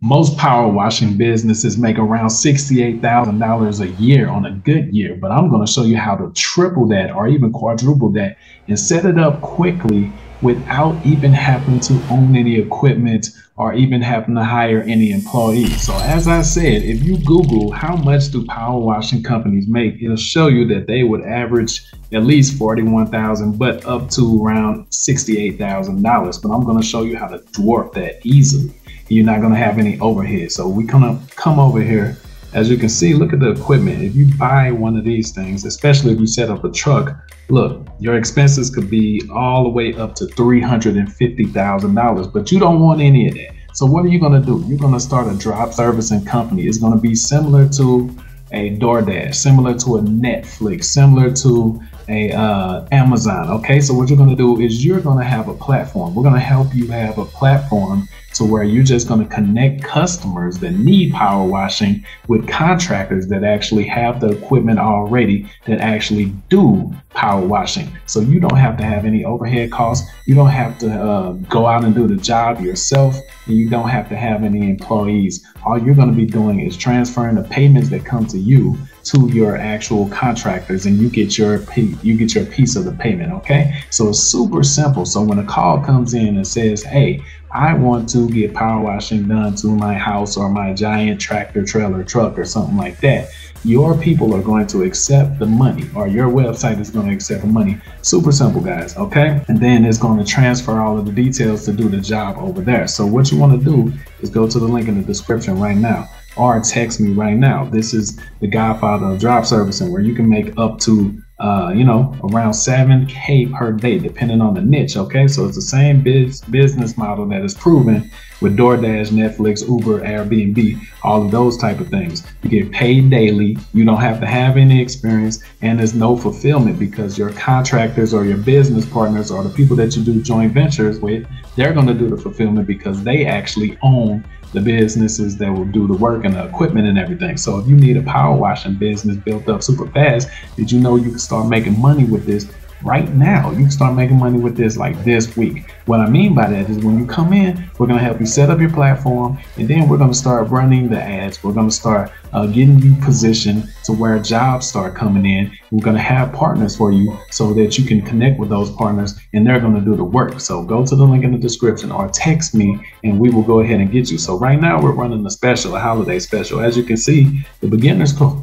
Most power washing businesses make around $68,000 a year on a good year, but I'm going to show you how to triple that or even quadruple that and set it up quickly without even having to own any equipment or even having to hire any employees. So as I said, if you Google how much do power washing companies make, it'll show you that they would average at least 41,000, but up to around $68,000. But I'm going to show you how to dwarf that easily you're not going to have any overhead. So we come come over here. As you can see, look at the equipment. If you buy one of these things, especially if you set up a truck, look, your expenses could be all the way up to $350,000, but you don't want any of that. So what are you going to do? You're going to start a drop servicing company. It's going to be similar to a DoorDash, similar to a Netflix, similar to a uh, Amazon. Okay, so what you're going to do is you're going to have a platform. We're going to help you have a platform to where you're just going to connect customers that need power washing with contractors that actually have the equipment already that actually do power washing. So you don't have to have any overhead costs. You don't have to uh, go out and do the job yourself. And you don't have to have any employees. All you're going to be doing is transferring the payments that come to you to your actual contractors and you get your you get your piece of the payment okay so it's super simple so when a call comes in and says hey I want to get power washing done to my house or my giant tractor trailer truck or something like that. Your people are going to accept the money or your website is going to accept the money. Super simple, guys. Okay. And then it's going to transfer all of the details to do the job over there. So what you want to do is go to the link in the description right now or text me right now. This is the godfather of drop servicing where you can make up to uh, you know, around 7K per day, depending on the niche. Okay, so it's the same biz business model that is proven with DoorDash, Netflix, Uber, Airbnb, all of those type of things. You get paid daily. You don't have to have any experience, and there's no fulfillment because your contractors or your business partners or the people that you do joint ventures with, they're going to do the fulfillment because they actually own the businesses that will do the work and the equipment and everything. So if you need a power washing business built up super fast, did you know you can start making money with this right now. You can start making money with this like this week. What I mean by that is when you come in, we're going to help you set up your platform and then we're going to start running the ads. We're going to start uh, getting you positioned to where jobs start coming in. We're going to have partners for you so that you can connect with those partners and they're going to do the work. So go to the link in the description or text me and we will go ahead and get you. So right now we're running a special, a holiday special. As you can see, the beginners course,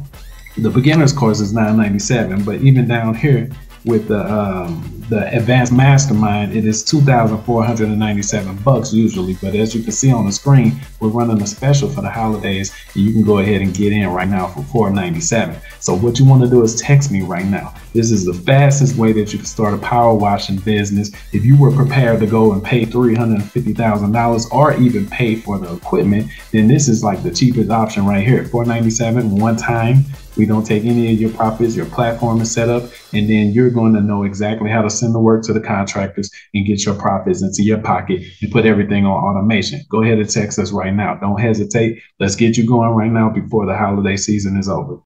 the beginners course is 997, but even down here, with the um, the advanced mastermind, it is 2,497 bucks usually. But as you can see on the screen, we're running a special for the holidays. And you can go ahead and get in right now for 497. So what you want to do is text me right now. This is the fastest way that you can start a power washing business. If you were prepared to go and pay $350,000 or even pay for the equipment, then this is like the cheapest option right here. 497 one time we don't take any of your profits. Your platform is set up, and then you're going to know exactly how to send the work to the contractors and get your profits into your pocket and put everything on automation. Go ahead and text us right now. Don't hesitate. Let's get you going right now before the holiday season is over.